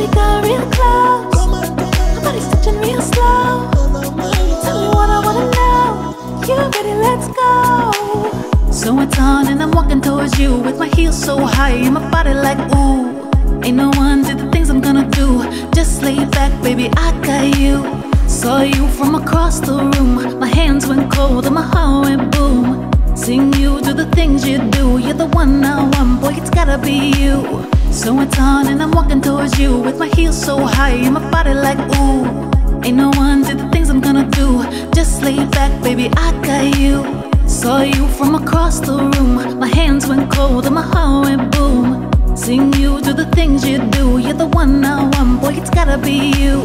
Nobody got real close. Nobody's touching real slow. Tell me what I wanna know. You ready? Let's go. So it's on, and I'm walking towards you with my heels so high and my body like ooh. Ain't no one did the things I'm gonna do. Just lay back, baby, I got you. Saw you from across the room. My hands went cold and my heart went boom. Seeing you do the things you do. You're the one I want, boy, it's gotta be you. So it's on and I'm walking towards you with my heels so high and my body like ooh. Ain't no one did the things I'm gonna do. Just lay back, baby, I got you. Saw you from across the room. My hands went cold and my heart went boom. Seeing you do the things you do. You're the one I want, boy, it's gotta be you.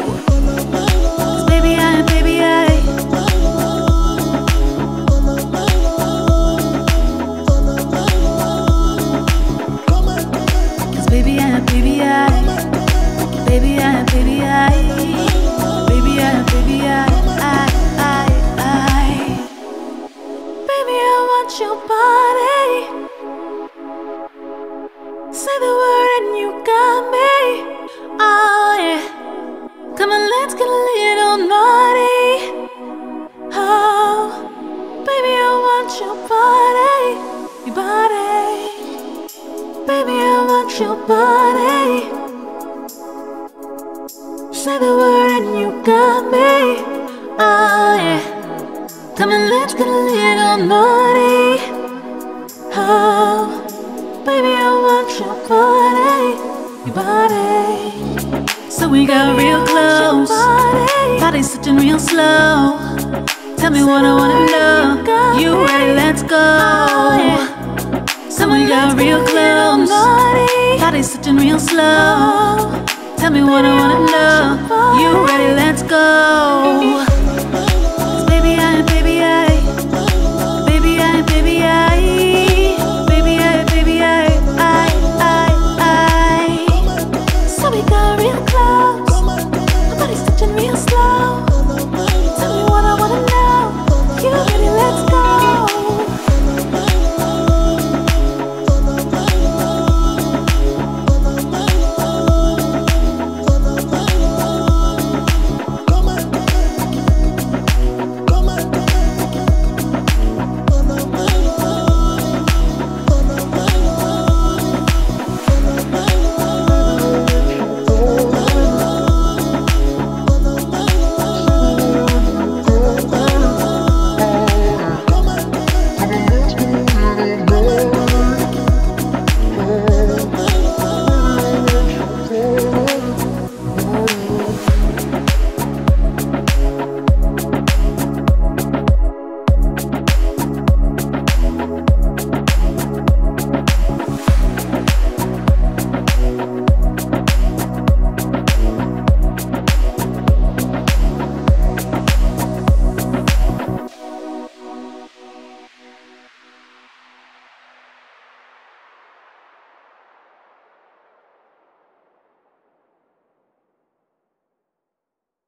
Want your body. Your body. Baby, I want your body. Say the word and you got me. Oh, yeah. Come and let's get a little naughty. Oh, baby, I want your body, your body. So we got real close. Body sitting real slow. Tell me what I wanna know. You ready? Let's go. So we got real close. Body sitting real slow. Tell me what I wanna know. You ready? Let's go.